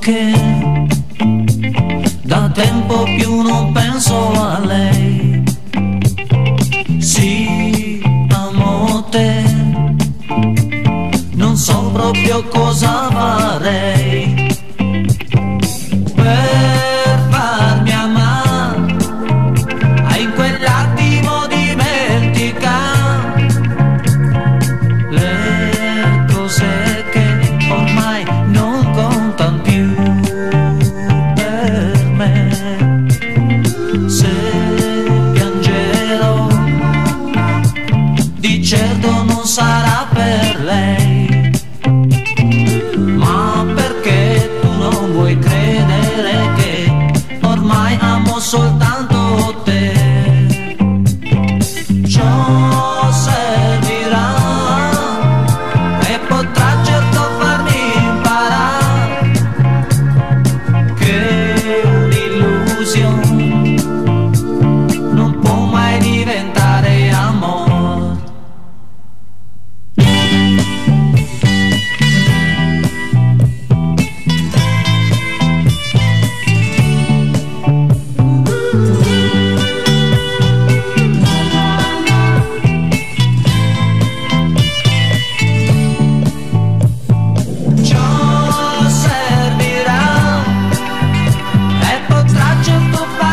che da tempo più non penso a lei. Sì, amo te, non so proprio cosa farei. Certo non sarà per lei, ma perché tu non vuoi credere che ormai amo soltanto potrà certo